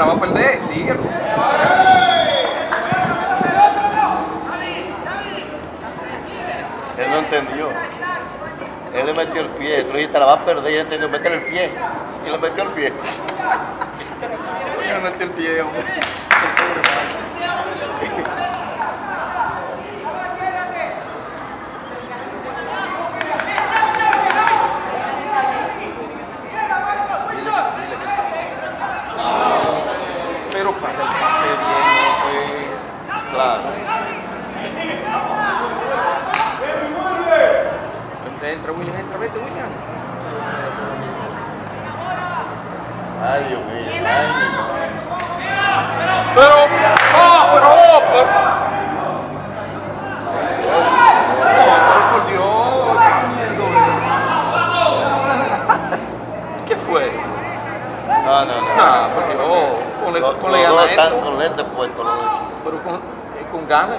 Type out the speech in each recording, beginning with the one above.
la va a perder, síguelo. Él no entendió. Él le metió el pie, tú dijiste la va a perder, y él entendió, métele el pie. Y le metió el pie. El pie. vete, William. Ay, Dios mío. Ah, pero, pero, pero. No, no, no. Con, le, con, con, con, con lentes. Pero con, eh, con ganas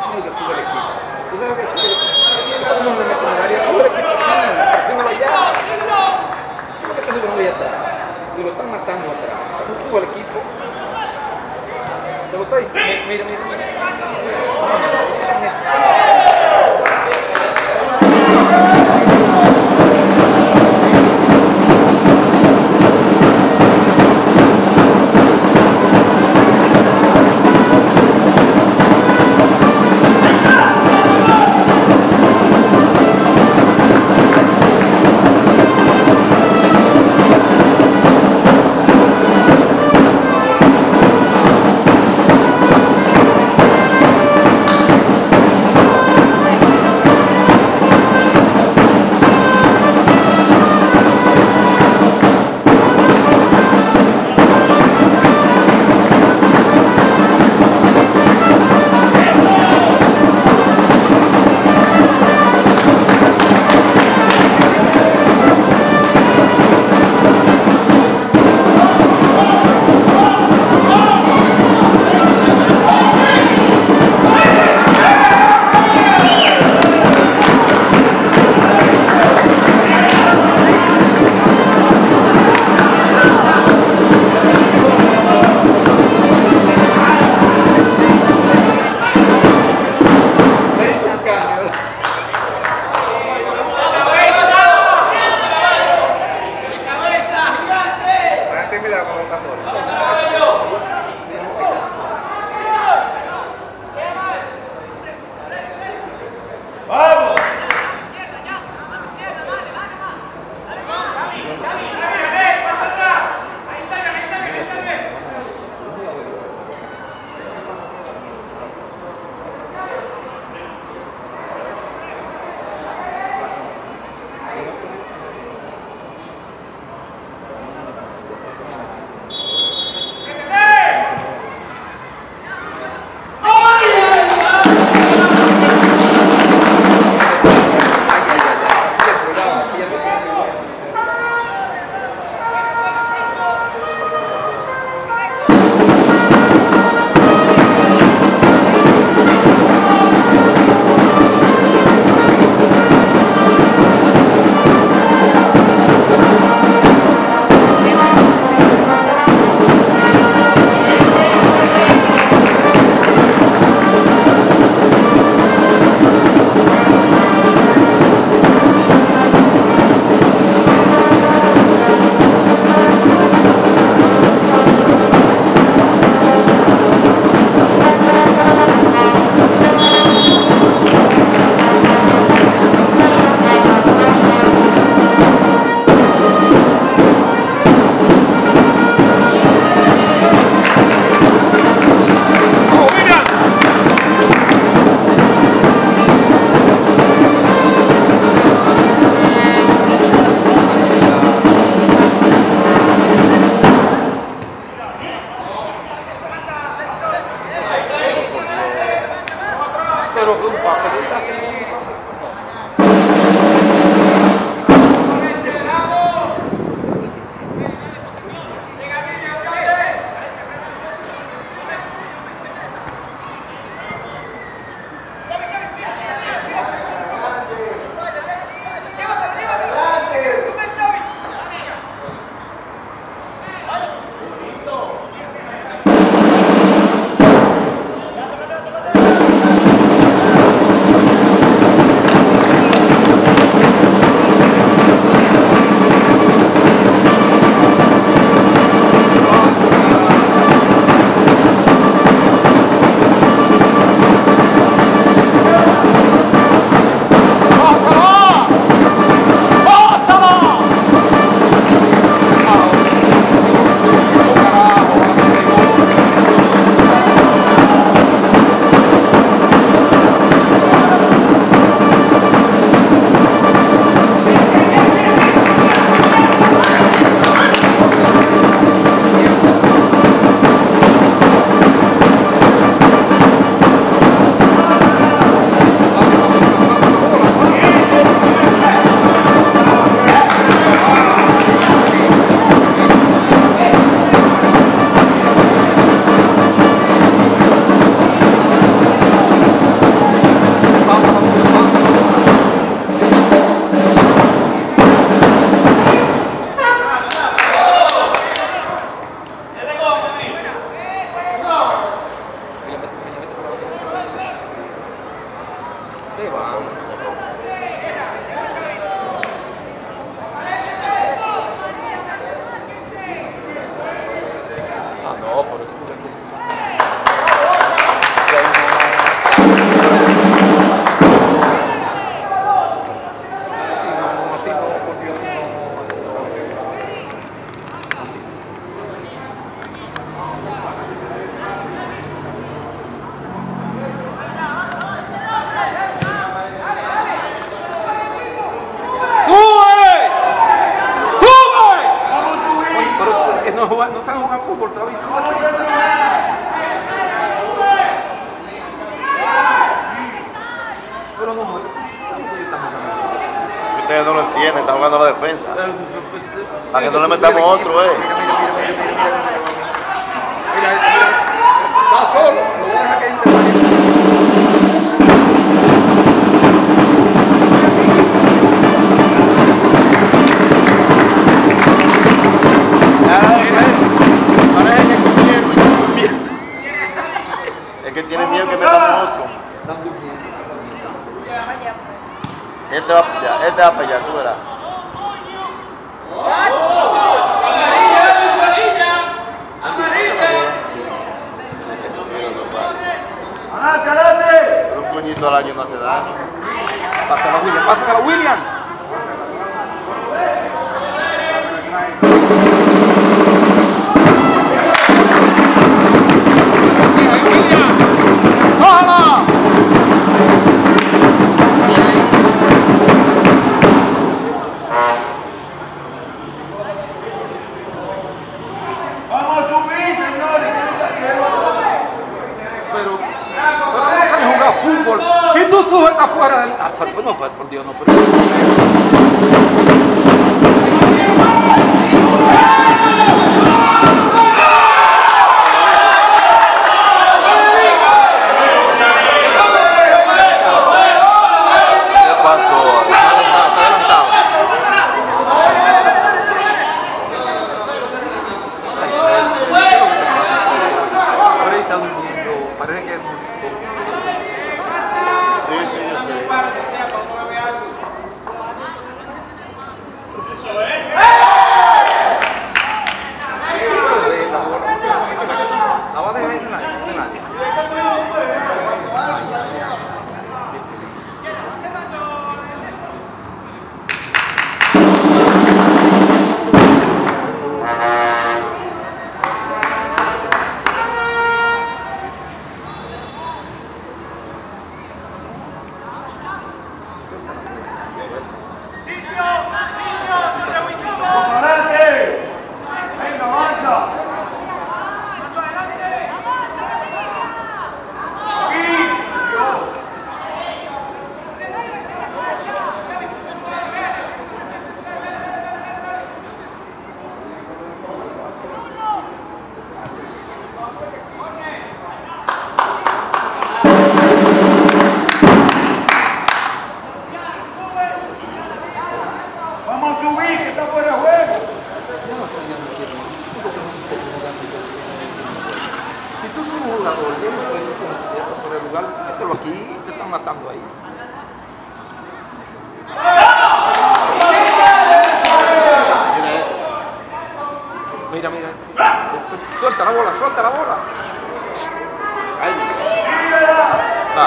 sube el equipo. Tú sabes que uno le mete en el área, el equipo allá. ¿Cómo que? Si lo están matando atrás, sube el equipo. Se lo está diciendo. Mira, mira, mira.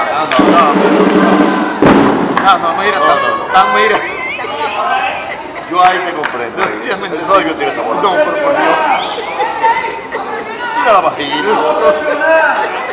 No, no, no, mira, tan, mira. Yo ahí te comprendo. No, yo tiro esa bola. No, por Dios. Mira la vagina.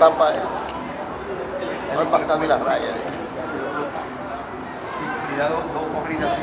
tapa es. No alcanzando la raya. Cuidado, dos corridas.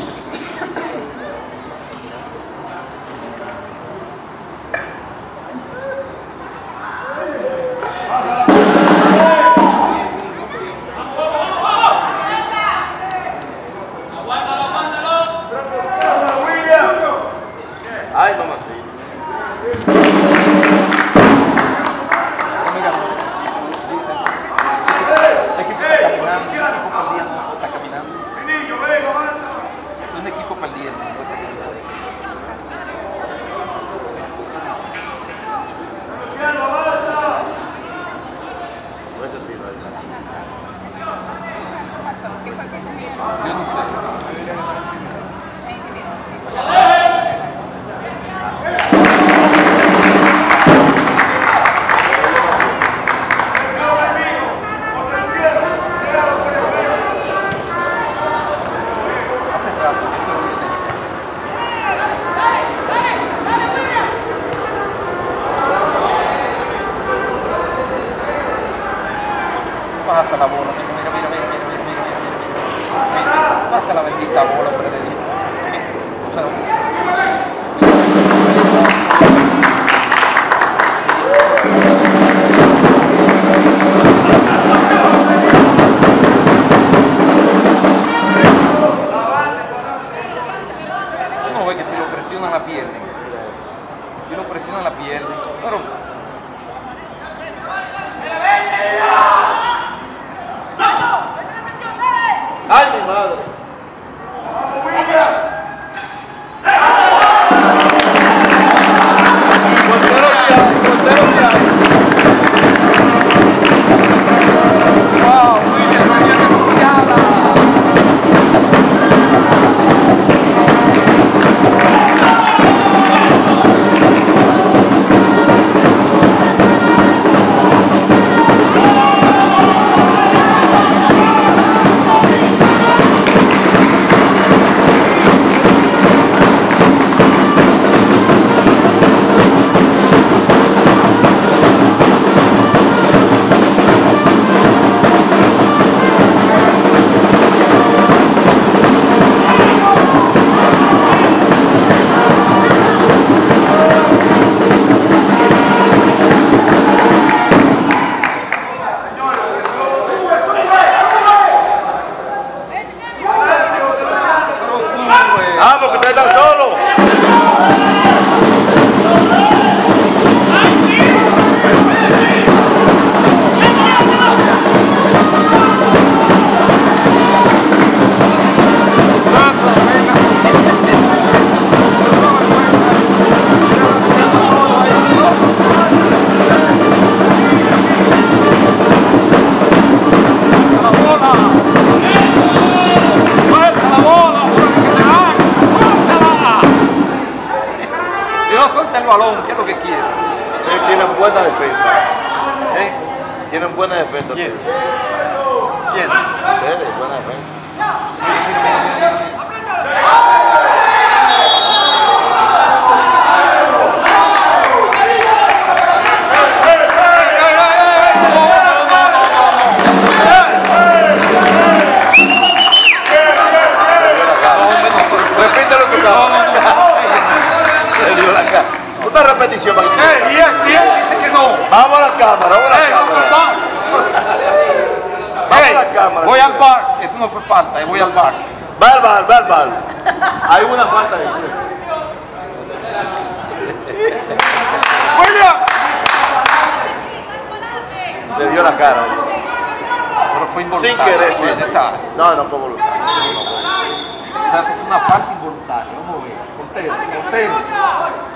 sí, sí. No, no fue voluntario. O sea, eso es una parte involuntaria. Vamos a ver. Contero, contero.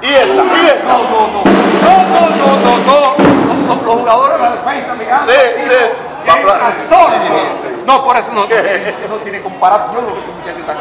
Y esa, y esa. No, no, no. No, no, no, no. no. Los, jugadores de la defensa, mirando. Sí, sí. Va a No, por eso no, no tiene comparación lo que tú muchachos están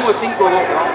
si, si perdemos